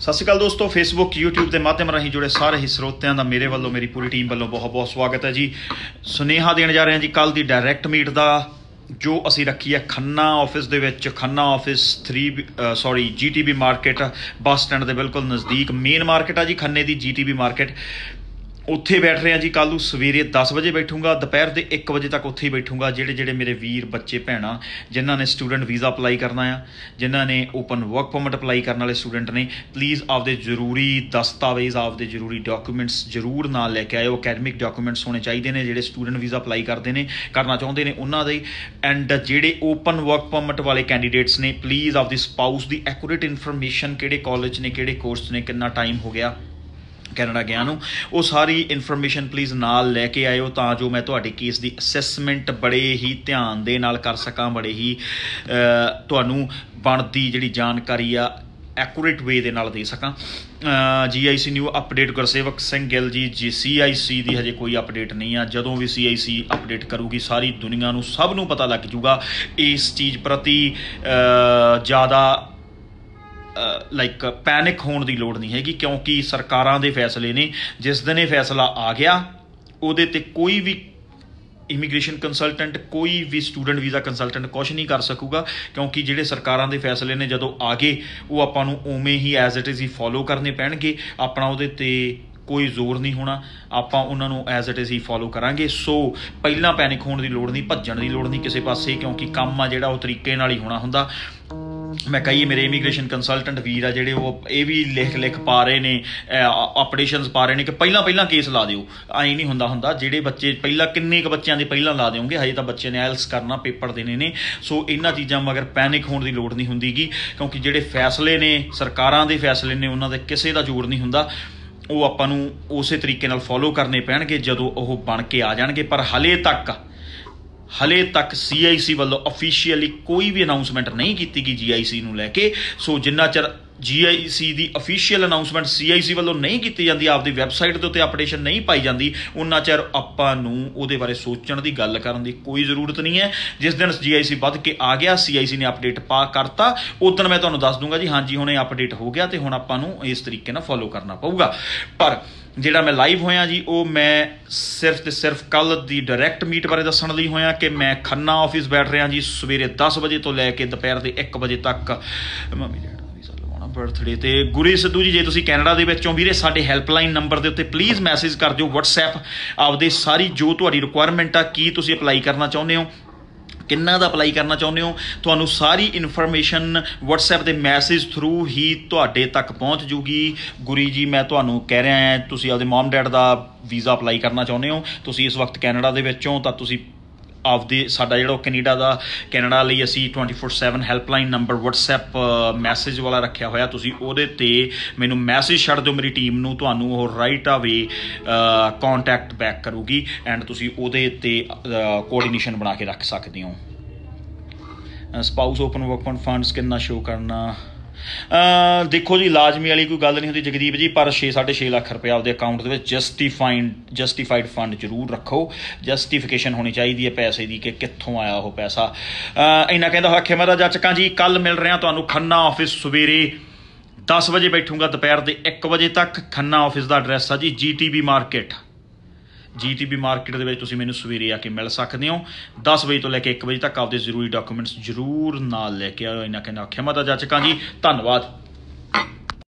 ਸਤਿ ਸ਼੍ਰੀ ਅਕਾਲ ਦੋਸਤੋ Facebook YouTube ਦੇ ਮਾਧਿਅਮ ਰਾਹੀਂ ਜੁੜੇ ਸਾਰੇ ਹੀ ਸਰੋਤਿਆਂ ਦਾ ਮੇਰੇ ਵੱਲੋਂ, ਮੇਰੀ ਪੂਰੀ ਟੀਮ ਵੱਲੋਂ ਬਹੁਤ-ਬਹੁਤ ਸਵਾਗਤ ਹੈ ਜੀ। ਸੁਨੇਹਾ ਦੇਣ ਜਾ ਰਹੇ ਹਾਂ ਜੀ ਕੱਲ ਦੀ ਡਾਇਰੈਕਟ ਮੀਟ ਦਾ, ਜੋ ਅਸੀਂ ਰੱਖੀ ਹੈ ਖੰਨਾ ਆਫਿਸ ਦੇ ਵਿੱਚ, Khanna office 3 sorry GTB market bus stand ਦੇ ਬਿਲਕੁਲ ਨਜ਼ਦੀਕ ਮੇਨ ਮਾਰਕੀਟ ਆ ਜੀ, ਖੰਨੇ ਦੀ ਜੀਟੀਬੀ ਮਾਰਕੀਟ ਉੱਥੇ ਬੈਠ ਰਹੇ ਆ ਜੀ ਕੱਲ ਨੂੰ ਸਵੇਰੇ 10 ਵਜੇ ਬੈਠੂੰਗਾ, ਦੁਪਹਿਰ ਦੇ 1 ਵਜੇ ਤੱਕ ਉੱਥੇ ਹੀ ਬੈਠੂੰਗਾ, ਜਿਹੜੇ ਜਿਹੜੇ ਮੇਰੇ ਵੀਰ, ਬੱਚੇ, ਭੈਣਾਂ, ਜਿਨ੍ਹਾਂ ਨੇ ਸਟੂਡੈਂਟ ਵੀਜ਼ਾ ਅਪਲਾਈ ਕਰਨਾ ਆ, ਜਿਨ੍ਹਾਂ ਨੇ ਓਪਨ ਵਰਕ ਪਰਮਿਟ ਅਪਲਾਈ ਕਰਨ ਵਾਲੇ ਸਟੂਡੈਂਟ ਨੇ ਪਲੀਜ਼ ਆਪਦੇ ਜ਼ਰੂਰੀ ਦਸਤਾਵੇਜ਼, ਆਪਦੇ ਜ਼ਰੂਰੀ ਡਾਕੂਮੈਂਟਸ ਜ਼ਰੂਰ ਨਾਲ ਲੈ ਕੇ ਆਇਓ ਅਕੈਡਮਿਕ ਡਾਕੂਮੈਂਟਸ ਹੋਣੇ ਚਾਹੀਦੇ ਨੇ, ਜਿਹੜੇ ਸਟੂਡੈਂਟ ਵੀਜ਼ਾ ਅਪਲਾਈ ਕਰਦੇ ਨੇ, ਕਰਨਾ ਚਾਹੁੰਦੇ ਨੇ ਉਹਨਾਂ ਦੇ ਐਂਡ ਜਿਹੜੇ ਓਪਨ ਵਰਕ ਪਰਮਿਟ ਵਾਲੇ ਕੈਂਡੀਡੇਟਸ ਨੇ ਪਲੀਜ਼ ਆਪਦੀ ਸਪਾਊਸ ਦੀ ਐਕੂਰੇਟ ਇਨਫੋਰਮੇਸ਼ਨ ਕਿਹੜੇ ਕਾਲਜ ਨੇ, ਕਿਹੜੇ ਕੋਰਸ ਨੇ, ਕਿੰਨਾ ਟਾਈਮ ਹੋ ਗਿਆ। ਕੈਨੇਡਾ ਗਿਆ ਨੂੰ। ਉਹ ਸਾਰੀ ਇਨਫੋਰਮੇਸ਼ਨ ਪਲੀਜ਼ ਨਾਲ ਲੈ ਕੇ ਆਇਓ ਤਾਂ ਜੋ ਮੈਂ ਤੁਹਾਡੇ ਕੇਸ ਦੀ ਅਸੈਸਮੈਂਟ ਬੜੇ ਹੀ ਧਿਆਨ ਦੇ ਨਾਲ ਕਰ ਸਕਾਂ, ਬੜੇ ਹੀ ਤੁਹਾਨੂੰ ਬਣਦੀ ਜਿਹੜੀ ਜਾਣਕਾਰੀ ਆ ਐਕੂਰੇਟ ਵੇ ਦੇ ਨਾਲ ਦੇ ਸਕਾਂ। GIC new update Gursewak Singh Gill ji ji CIC ਦੀ ਹਜੇ ਕੋਈ ਅਪਡੇਟ ਨਹੀਂ ਆ। ਜਦੋਂ ਵੀ ਸੀਆਈਸੀ ਅਪਡੇਟ ਕਰੂਗੀ, ਸਾਰੀ ਦੁਨੀਆ ਨੂੰ ਸਭ ਨੂੰ ਪਤਾ ਲੱਗ ਜੂਗਾ ਇਸ ਚੀਜ਼ ਪ੍ਰਤੀ ਜ਼ਿਆਦਾ ਲਾਈਕ ਪੈਨਿਕ ਹੋਣ ਦੀ ਲੋੜ ਨਹੀਂ ਹੈਗੀ, ਕਿਉਂਕਿ ਸਰਕਾਰਾਂ ਦੇ ਫੈਸਲੇ ਨੇ, ਜਿਸ ਦਿਨ ਇਹ ਫੈਸਲਾ ਆ ਗਿਆ, ਉਹਦੇ ਤੇ ਕੋਈ ਵੀ ਇਮੀਗ੍ਰੇਸ਼ਨ ਕੰਸਲਟੈਂਟ ਕੋਈ ਵੀ ਸਟੂਡੈਂਟ ਵੀਜ਼ਾ ਕੰਸਲਟੈਂਟ ਕੁਝ ਨਹੀਂ ਕਰ ਸਕੂਗਾ, ਕਿਉਂਕਿ ਜਿਹੜੇ ਸਰਕਾਰਾਂ ਦੇ ਫੈਸਲੇ ਨੇ ਜਦੋਂ ਆ ਗਏ, ਉਹ ਆਪਾਂ ਨੂੰ ਉਵੇਂ ਹੀ ਐਜ਼ ਇਟ ਇਜ਼ ਹੀ ਫੋਲੋ ਕਰਨੇ ਪੈਣਗੇ, ਆਪਣਾ ਉਹਦੇ ਤੇ ਕੋਈ ਜ਼ੋਰ ਨਹੀਂ ਹੋਣਾ, ਆਪਾਂ ਉਹਨਾਂ ਨੂੰ ਐਜ਼ ਇਟ ਇਜ਼ ਹੀ ਫੋਲੋ ਕਰਾਂਗੇ ਸੋ ਪਹਿਲਾਂ ਪੈਨਿਕ ਹੋਣ ਦੀ ਲੋੜ ਨਹੀਂ, ਭੱਜਣ ਦੀ ਲੋੜ ਨਹੀਂ ਕਿਸੇ ਪਾਸੇ, ਕਿਉਂਕਿ ਕੰਮ ਆ ਜਿਹੜਾ, ਉਹ ਤਰੀਕੇ ਨਾਲ ਹੀ ਹੋਣਾ ਹੁੰਦਾ। ਮੈਂ ਕਈ ਮੇਰੇ ਇਮੀਗ੍ਰੇਸ਼ਨ ਕੰਸਲਟੈਂਟ ਵੀਰ ਆ ਜਿਹੜੇ ਉਹ ਇਹ ਵੀ ਲਿਖ ਲਿਖ ਪਾ ਰਹੇ ਨੇ ਆਪਰੇਸ਼ਨਸ ਪਾ ਰਹੇ ਨੇ ਕਿ ਪਹਿਲਾਂ ਪਹਿਲਾਂ ਕੇਸ ਲਾ ਦਿਓ। ਐਂ ਨਹੀਂ ਹੁੰਦਾ ਹੁੰਦਾ ਜਿਹੜੇ ਬੱਚੇ ਪਹਿਲਾਂ ਕਿੰਨੇ ਕੁ ਬੱਚਿਆਂ ਦੇ ਪਹਿਲਾਂ ਲਾ ਦਿਓਗੇ ਹਜੇ ਤਾਂ ਬੱਚੇ ਨੇ ਆਇਲਸ ਕਰਨਾ ਪੇਪਰ ਦੇਣੇ ਨੇ। ਸੋ ਇਹਨਾਂ ਚੀਜ਼ਾਂ ਮਗਰ ਪੈਨਿਕ ਹੋਣ ਦੀ ਲੋੜ ਨਹੀਂ ਹੁੰਦੀਗੀ ਕਿਉਂਕਿ ਜਿਹੜੇ ਫੈਸਲੇ ਨੇ ਸਰਕਾਰਾਂ ਦੇ ਫੈਸਲੇ ਨੇ ਉਹਨਾਂ ਦੇ ਕਿਸੇ ਦਾ ਜ਼ੋਰ ਨਹੀਂ ਹੁੰਦਾ। ਉਹ ਆਪਾਂ ਨੂੰ ਉਸੇ ਤਰੀਕੇ ਨਾਲ ਫੋਲੋ ਕਰਨੇ ਪੈਣਗੇ ਜਦੋਂ ਉਹ ਬਣ ਕੇ ਆ ਜਾਣਗੇ ਪਰ ਹਲੇ ਤੱਕ ਹਲੇ ਤੱਕ CIC ਵੱਲੋਂ ਅਫੀਸ਼ੀਅਲੀ ਕੋਈ ਵੀ ਅਨਾਉਂਸਮੈਂਟ ਨਹੀਂ ਕੀਤੀ ਗਈ GIC ਨੂੰ ਲੈ ਕੇ। ਸੋ ਜਿੰਨਾ ਚਿਰ GIC ਦੀ ਅਫੀਸ਼ੀਅਲ ਅਨਾਉਂਸਮੈਂਟ CIC ਵੱਲੋਂ ਨਹੀਂ ਕੀਤੀ ਜਾਂਦੀ, ਆਪਦੀ ਵੈਬਸਾਈਟ ਦੇ ਉੱਤੇ ਅਪਡੇਸ਼ਨ ਨਹੀਂ ਪਾਈ ਜਾਂਦੀ ਉਹਨਾਂ ਚਿਰ ਆਪਾਂ ਨੂੰ ਉਹਦੇ ਬਾਰੇ ਸੋਚਣ ਦੀ ਗੱਲ ਕਰਨ ਦੀ ਕੋਈ ਜ਼ਰੂਰਤ ਨਹੀਂ ਹੈ। ਜਿਸ ਦਿਨ GIC ਵੱਧ ਕੇ ਆ ਗਿਆ CIC ਨੇ ਅਪਡੇਟ ਪਾ ਕਰਤਾ ਉਦੋਂ ਮੈਂ ਤੁਹਾਨੂੰ ਦੱਸ ਦੂੰਗਾ ਜੀ, ਹਾਂਜੀ, ਹੁਣ ਇਹ ਅਪਡੇਟ ਹੋ ਗਿਆ ਤੇ ਹੁਣ ਆਪਾਂ ਨੂੰ ਇਸ ਤਰੀਕੇ ਨਾਲ ਫੋਲੋ ਕਰਨਾ ਪਊਗਾ। ਪਰ ਜਿਹੜਾ ਮੈਂ ਲਾਈਵ ਹੋਇਆ ਜੀ, ਉਹ ਮੈਂ ਸਿਰਫ ਤੇ ਸਿਰਫ ਕੱਲ ਦੀ ਡਾਇਰੈਕਟ ਮੀਟ ਬਾਰੇ ਦੱਸਣ ਲਈ ਹੋਇਆ ਕਿ ਮੈਂ ਖੰਨਾ ਆਫਿਸ ਬੈਠ ਰਿਹਾ ਜੀ, ਸਵੇਰੇ 10 ਵਜੇ ਤੋਂ ਲੈ ਕੇ ਦੁਪਹਿਰ ਦੇ 1 ਵਜੇ ਤੱਕ। ਮੰਮੀ ਡੈਡ ਦਾ ਵੀਜ਼ਾ ਲਵਾਉਣਾ ਬਰਥਡੇ ਤੇ। ਗੁਰੀ ਸਿੱਧੂ ਜੀ, ਜੇ ਤੁਸੀਂ ਕੈਨੇਡਾ ਦੇ ਵਿੱਚੋਂ ਵੀਰੇ, ਸਾਡੇ ਹੈਲਪਲਾਈਨ ਨੰਬਰ ਦੇ ਉੱਤੇ ਪਲੀਜ਼ ਮੈਸੇਜ ਕਰ ਦਿਓ WhatsApp ਆਪਦੇ ਸਾਰੀ ਜੋ ਤੁਹਾਡੀ ਰਿਕੁਆਇਰਮੈਂਟ ਆ, ਕੀ ਤੁਸੀਂ ਅਪਲਾਈ ਕਰਨਾ ਚਾਹੁੰਦੇ ਹੋ, ਕਿੰਨਾ ਦਾ ਅਪਲਾਈ ਕਰਨਾ ਚਾਹੁੰਦੇ ਹੋ, ਤੁਹਾਨੂੰ ਸਾਰੀ ਇਨਫੋਰਮੇਸ਼ਨ WhatsApp ਦੇ ਮੈਸੇਜ ਥਰੂ ਹੀ ਤੁਹਾਡੇ ਤੱਕ ਪਹੁੰਚ ਜੂਗੀ। ਗੁਰੀ ਜੀ, ਮੈਂ ਤੁਹਾਨੂੰ ਕਹਿ ਰਿਹਾ ਹਾਂ, ਤੁਸੀਂ ਆਪਦੇ ਮਮ ਡੈਡ ਦਾ ਵੀਜ਼ਾ ਅਪਲਾਈ ਕਰਨਾ ਚਾਹੁੰਦੇ ਹੋ, ਤੁਸੀਂ ਇਸ ਵਕਤ ਕੈਨੇਡਾ ਦੇ ਵਿੱਚੋਂ ਤਾਂ ਤੁਸੀਂ ਆਪਦੇ ਸਾਡਾ ਜਿਹੜਾ ਉਹ ਕੈਨੇਡਾ ਦਾ, ਕੈਨੇਡਾ ਲਈ ਅਸੀਂ 24/7 ਹੈਲਪਲਾਈਨ ਨੰਬਰ WhatsApp ਮੈਸੇਜ ਵਾਲਾ ਰੱਖਿਆ ਹੋਇਆ। ਤੁਸੀਂ ਉਹਦੇ ਤੇ ਮੈਨੂੰ ਮੈਸੇਜ ਛੱਡ ਦਿਓ ਮੇਰੀ ਟੀਮ ਨੂੰ, ਤੁਹਾਨੂੰ ਉਹ ਰਾਈਟ ਅਵੇ ਕੰਟੈਕਟ ਬੈਕ ਕਰੂਗੀ ਐਂਡ ਤੁਸੀਂ ਉਹਦੇ ਤੇ ਕੋਆਰਡੀਨੇਸ਼ਨ ਬਣਾ ਕੇ ਰੱਖ ਸਕਦੇ ਹੋ। ਸਪਾਊਸ ਓਪਨ ਵਰਕ ਫੰਡਸ ਕਿੰਨਾ ਸ਼ੋ ਕਰਨਾ? ਦੇਖੋ ਜੀ, ਲਾਜ਼ਮੀ ਵਾਲੀ ਕੋਈ ਗੱਲ ਨਹੀਂ ਹੁੰਦੀ ਜਗਦੀਪ ਜੀ, ਪਰ 6 6.5 ਲੱਖ ਰੁਪਏ ਆਪਦੇ ਅਕਾਊਂਟ ਦੇ ਵਿੱਚ ਜਸਟੀਫਾਈਡ ਜਸਟੀਫਾਈਡ ਫੰਡ ਜ਼ਰੂਰ ਰੱਖੋ। ਜਸਟੀਫਿਕੇਸ਼ਨ ਹੋਣੀ ਚਾਹੀਦੀ ਹੈ ਪੈਸੇ ਦੀ ਕਿ ਕਿੱਥੋਂ ਆਇਆ ਉਹ ਪੈਸਾ। ਅ ਇੰਨਾ ਕਹਿੰਦਾ ਹੋਇਆ ਖਿਮਰਾ ਜੱਚਕਾਂ ਜੀ ਕੱਲ ਮਿਲ ਰਿਹਾ ਤੁਹਾਨੂੰ ਖੰਨਾ ਆਫਿਸ ਸਵੇਰੇ 10 ਵਜੇ ਬੈਠੂਗਾ, ਦੁਪਹਿਰ ਦੇ 1 ਵਜੇ ਤੱਕ ਖੰਨਾ ਆਫਿਸ ਦਾ ਐਡਰੈਸ ਆ ਜੀ ਜੀਟੀਬੀ ਮਾਰਕੀਟ ਜੀਟੀਬੀ ਮਾਰਕੀਟ ਦੇ ਵਿੱਚ ਤੁਸੀਂ ਮੈਨੂੰ ਸਵੇਰੇ ਆ ਕੇ ਮਿਲ ਸਕਦੇ ਹੋ। 10 ਵਜੇ ਤੋਂ ਲੈ ਕੇ 1 ਵਜੇ ਤੱਕ ਆਪਦੇ ਜ਼ਰੂਰੀ ਡਾਕੂਮੈਂਟਸ ਜ਼ਰੂਰ ਨਾਲ ਲੈ ਕੇ ਆਇਓ। ਇਹਨਾਂ ਕਹਿੰਦਾ ਖਿਮਾ ਜਾ ਜੱਚਕਾਂ ਜੀ ਧੰਨਵਾਦ।